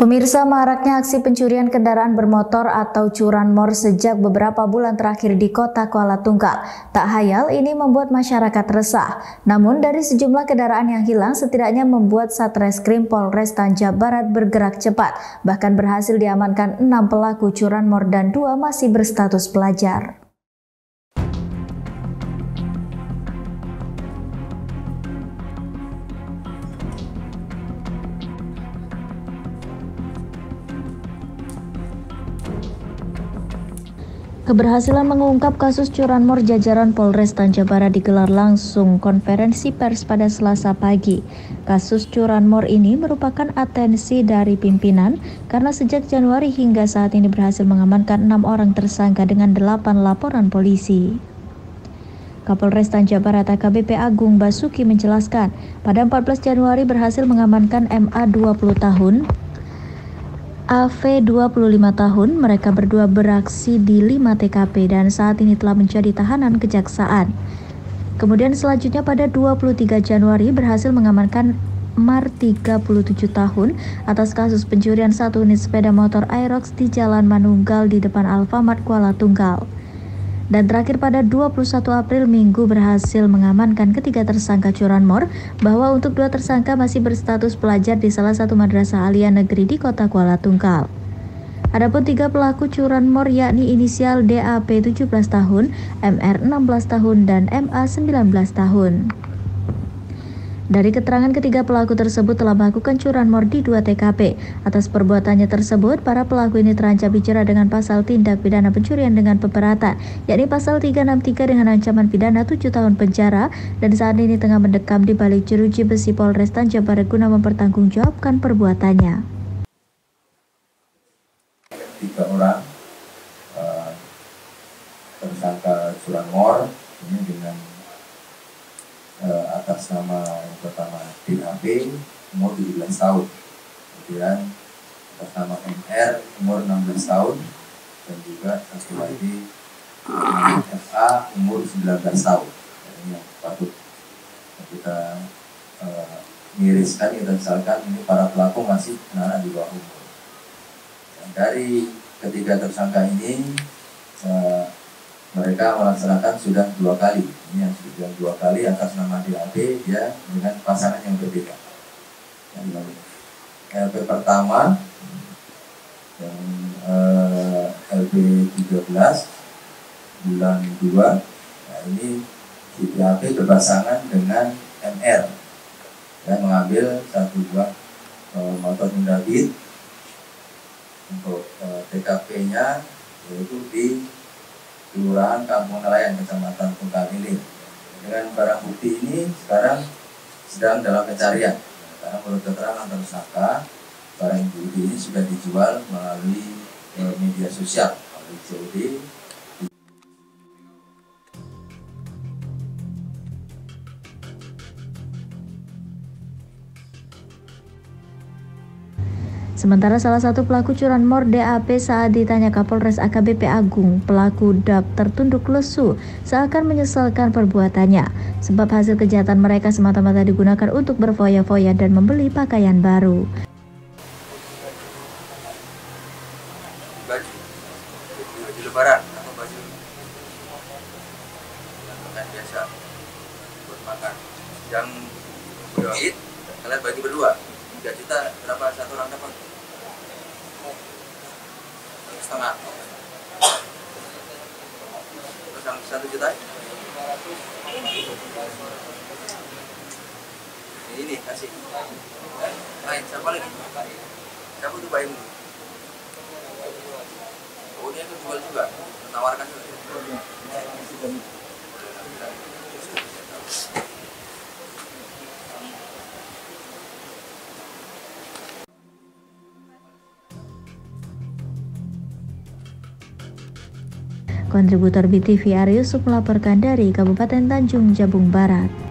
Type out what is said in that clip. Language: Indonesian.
Pemirsa maraknya aksi pencurian kendaraan bermotor atau curanmor sejak beberapa bulan terakhir di kota Kuala Tunggal. Tak hayal ini membuat masyarakat resah. Namun dari sejumlah kendaraan yang hilang setidaknya membuat Satreskrim Polres Tanja Barat bergerak cepat. Bahkan berhasil diamankan enam pelaku curanmor dan dua masih berstatus pelajar. Keberhasilan mengungkap kasus curanmor jajaran Polres Tanja Barat digelar langsung konferensi pers pada Selasa pagi. Kasus curanmor ini merupakan atensi dari pimpinan karena sejak Januari hingga saat ini berhasil mengamankan enam orang tersangka dengan delapan laporan polisi. Kapolres Tanja Barat AKBP Agung Basuki menjelaskan, pada 14 Januari berhasil mengamankan MA 20 tahun, AV 25 tahun, mereka berdua beraksi di 5 TKP dan saat ini telah menjadi tahanan kejaksaan. Kemudian selanjutnya pada 23 Januari berhasil mengamankan Mar 37 tahun atas kasus pencurian satu unit sepeda motor Aerox di Jalan Manunggal di depan Alfamart Kuala Tunggal. Dan terakhir pada 21 April Minggu berhasil mengamankan ketiga tersangka curanmor bahwa untuk dua tersangka masih berstatus pelajar di salah satu madrasah alia negeri di kota Kuala Tunggal. Adapun tiga pelaku curanmor yakni inisial DAP 17 tahun, MR 16 tahun, dan MA 19 tahun. Dari keterangan ketiga pelaku tersebut telah melakukan curanmor di dua TKP. Atas perbuatannya tersebut, para pelaku ini terancam bicara dengan pasal tindak pidana pencurian dengan peperatan, yakni pasal 363 dengan ancaman pidana 7 tahun penjara dan saat ini tengah mendekam di balik jeruji besi Polres Tanjung Barat guna mempertanggungjawabkan perbuatannya. Tiga orang uh, tersangka curanmor ini dengan atas nama yang pertama DAP umur 17 tahun. Kemudian atas nama MR umur 16 tahun. Dan juga satu lagi FA umur 19 tahun. Ini yang patut kita uh, miriskan kita misalkan ini para pelaku masih anak di bawah umur. Dan dari ketiga tersangka ini uh, mereka melaksanakan sudah dua kali. Ini yang sudah dua kali atas nama DAP dia dengan pasangan yang berbeda. LP pertama yang eh, LP 13 bulan 2 nah ini si DAP berpasangan dengan MR dan mengambil satu buah eh, motor Honda untuk eh, TKP-nya yaitu di Kelurahan Kampung Nelayan Kecamatan Tunggal Hilir. Dengan barang bukti ini sekarang sedang dalam pencarian. Karena menurut keterangan tersangka, barang bukti ini sudah dijual melalui eh, media sosial melalui COD Sementara salah satu pelaku curanmor DAP saat ditanya Kapolres AKBP Agung, pelaku DAP tertunduk lesu seakan menyesalkan perbuatannya, sebab hasil kejahatan mereka semata-mata digunakan untuk berfoya-foya dan membeli pakaian baru. Baju, baju lebaran baju biasa. Yang kalian bagi berdua, 3 juta berapa satu orang dapat? setengah. Terus yang satu juta? Ini kasih. Lain siapa lagi? Siapa tuh bayang oh dia tuh jual juga. Menawarkan juga Kontributor BTV Arius melaporkan dari Kabupaten Tanjung Jabung Barat.